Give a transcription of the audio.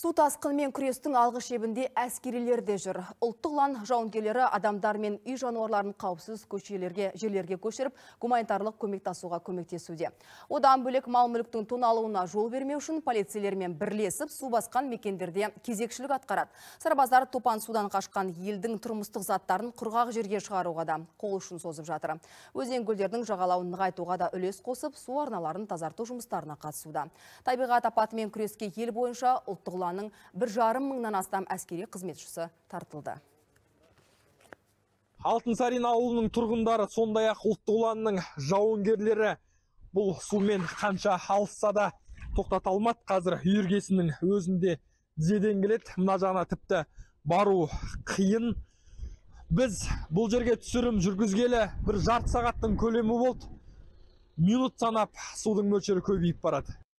Су тасқынымен күрестің алғы шебінде әскерилер де жүр. Ұлттық лан жауынгерлері адамдар мен үй жануарларын қауіпсіз көшелерге, жерлерге көшіріп, гуманитарлық көмек тасуға көмектесуде. Одан бөлек мал мүліктің тоналуына жол бермеу үшін полицейлермен бірлесіп су басқан мекендерде кезекшілік атқарады. Сарбаздар топан судан қашқан елдің тұрмыстық заттарын құрғақ жерге шығаруға да қол ұшын созып жатыр. Өзен көлдердің жағалауын нығайтуға да үлес қосып, су арналарын тазарту жұмыстарына қатысуда. Табиғат апатымен күреске ел бойынша ұлттық ұланның бір жарым мыңнан астам әскери қызметшісі тартылды. Алтынсарин ауылының тұрғындары сондай ақ ұлттық ұланның жауынгерлері бұл сумен қанша алысса да тоқтата алмады. Қазір үйіргесінің өзінде тізеден келеді. Мына жағына тіпті бару қиын. Біз бұл жерге түсірім жүргізгелі бір жарты сағаттың көлемі болды. Минут санап судың мөлшері көбейіп барады.